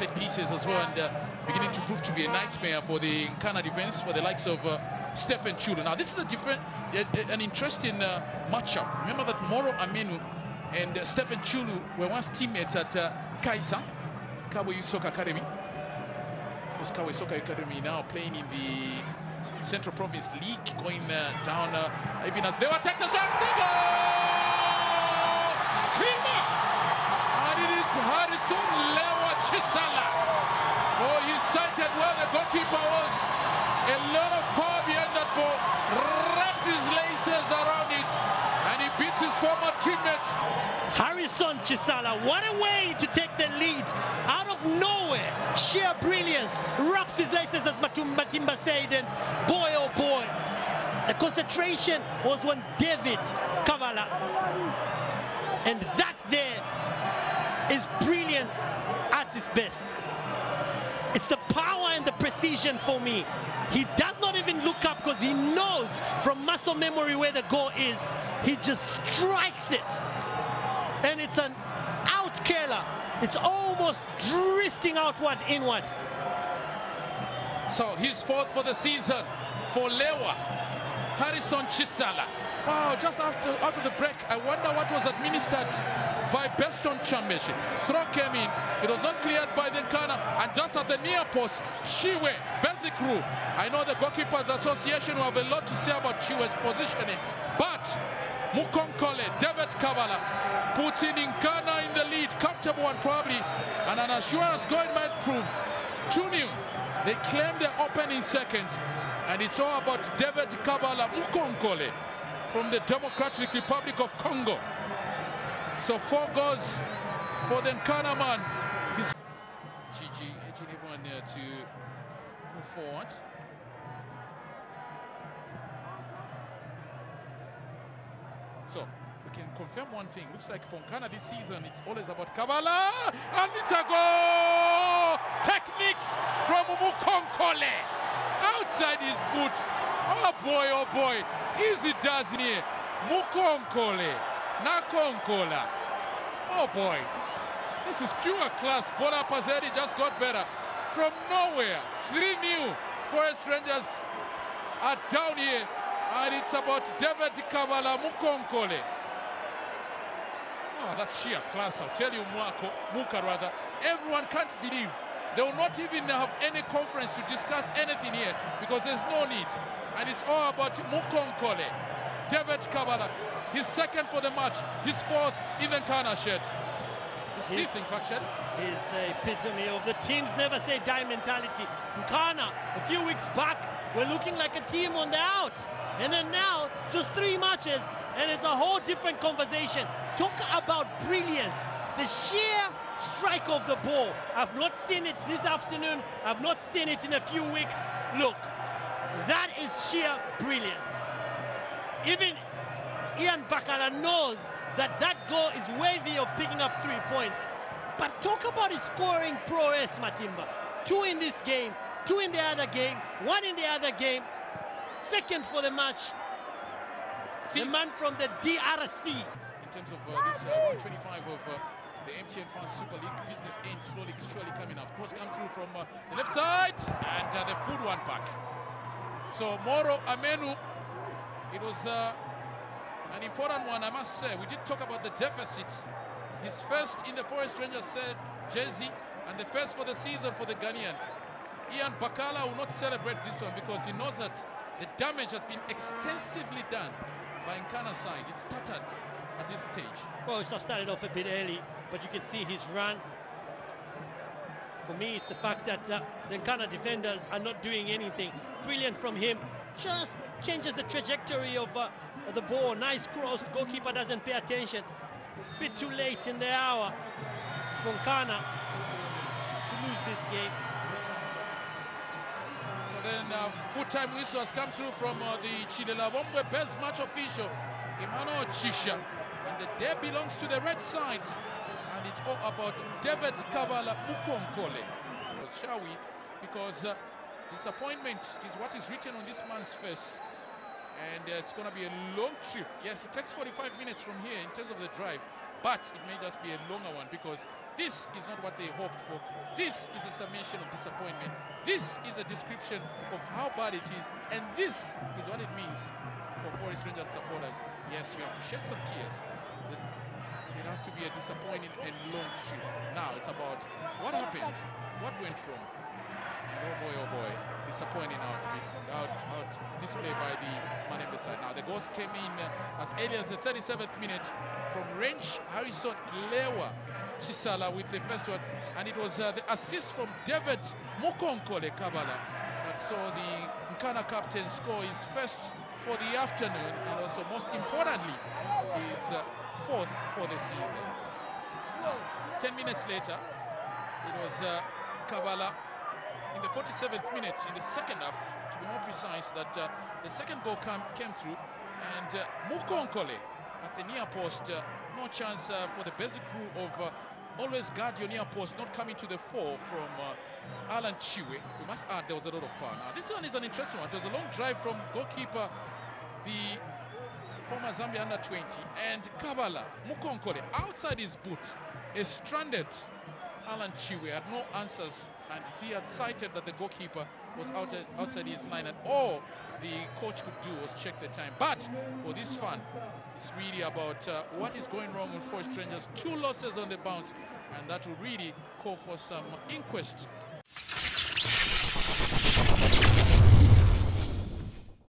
set pieces as well, and uh, beginning to prove to be a nightmare for the Nkana defense for the likes of uh, Stephen Chulu. Now, this is a different, an interesting uh, matchup. Remember that Moro Amenu and uh, Stephen Chulu were once teammates at uh, Kaisa, Kabwe Soccer Academy. Of course, Soccer Academy now playing in the Central Province League, going uh, down uh, even as they were Texas. Screamer! It is Harrison Lewa Chisala. Oh, he sighted where the goalkeeper was. A lot of power behind that ball. Wrapped his laces around it. And he beats his former teammate. Harrison Chisala, what a way to take the lead out of nowhere. Sheer brilliance. Wraps his laces as Matimba said. And boy, oh boy. The concentration was on David Kabala. And that there is brilliance at its best. It's the power and the precision for me. He does not even look up because he knows from muscle memory where the goal is. He just strikes it. And it's an out killer. It's almost drifting outward, inward. So his fourth for the season for Lewa. Harrison Chisala. Wow, just after out of the break, I wonder what was administered by Beston Chambeshi. Throw came in. It was not cleared by the Nkana. And just at the near post, Chiwe, basic rule. I know the Goalkeepers Association will have a lot to say about Chiwe's positioning. But Mukonkole, David Kabala, puts in Nkana in the lead. Comfortable one probably. And an assurance going might prove 2-0. They claim they're opening seconds. And it's all about David Kabala Mukonkole from the Democratic Republic of Congo. So four goals for the Nkana man. He's edging everyone there to move forward. So we can confirm one thing. Looks like for Nkana this season, it's always about Kabala. And it's a goal! Technique from Mukonkole. Outside his boot. Oh boy, oh boy. Easy does here. Mukonkole. Nakonkola. Oh boy. This is pure class. Bola Pazeri just got better. From nowhere. 3 new Forest Rangers are down here. And it's about David Kabala Mukonkole. Oh, that's sheer class. I'll tell you, Mwako, Muka rather. Everyone can't believe. They will not even have any conference to discuss anything here because there's no need. And it's all about Mukonkole. David Kabala, his second for the match, his fourth in the Nkana shirt. His fifth, in fact, shed. He's the epitome of the teams never say die mentality. Nkana, a few weeks back, we're looking like a team on the out. And then now, just three matches, and it's a whole different conversation. Talk about brilliance. The sheer strike of the ball. I've not seen it this afternoon. I've not seen it in a few weeks. Look, that is sheer brilliance. Even Ian Bakala knows that that goal is worthy of picking up three points. But talk about his scoring prowess, Matimba. Two in this game, two in the other game, one in the other game, second for the match. The man from the DRC. In terms of uh, this uh, 125 of uh, the MTN Super League business end slowly, slowly coming up. Cross comes through from uh, the left side, and uh, they put one back. So Moro Amenu, it was uh, an important one, I must say. We did talk about the deficit. His first in the Forest Rangers said jersey, and the first for the season for the Ghanaian. Ian Bakala will not celebrate this one because he knows that the damage has been extensively done by Nkana's side. It started at this stage. Well, it started off a bit early, but you can see his run. For me, it's the fact that uh, the Nkana defenders are not doing anything. Brilliant from him. Just changes the trajectory of uh, the ball. Nice cross. Goalkeeper doesn't pay attention. Bit too late in the hour for Nkana to lose this game. So then uh, full-time whistle has come through from uh, the Chililabombwe best match official, Emmanuel Chisha. And the day belongs to the red side. And it's all about David Kabala Mukonkole. Shall we? Because uh, disappointment is what is written on this man's face. And uh, it's going to be a long trip. Yes, it takes 45 minutes from here in terms of the drive. But it may just be a longer one because This is not what they hoped for. This is a summation of disappointment. This is a description of how bad it is. And this is what it means for Forest Rangers supporters. Yes, you have to shed some tears. This, it has to be a disappointing and long trip. Now it's about what happened, what went wrong. Oh boy, oh boy, disappointing outfit, out, out display by the Manembe side. Now the goals came in uh, as early as the 37th minute from Range Harrison Lewa Chisala with the first one, and it was uh, the assist from David Mukonkole Kabala that saw the Nkana captain score his first for the afternoon, and also most importantly, his uh, fourth for the season. 10 minutes later, it was uh, in the 47th minute in the second half, to be more precise, that uh, the second goal came, came through, and uh, Mukonkole at the near post, uh, no chance uh, for the basic rule of uh, always guard your near post, not coming to the fore from uh, Alan Chiwe. We must add there was a lot of power. Now, this one is an interesting one. There's a long drive from goalkeeper, the former Zambia under 20, and Kabala Mukonkole outside his boot, is stranded. Alan Chiwe had no answers, and he had cited that the goalkeeper was out, outside his line, and all the coach could do was check the time. But for this fan, it's really about uh, what is going wrong with Forest Rangers. Two losses on the bounce, and that will really call for some inquest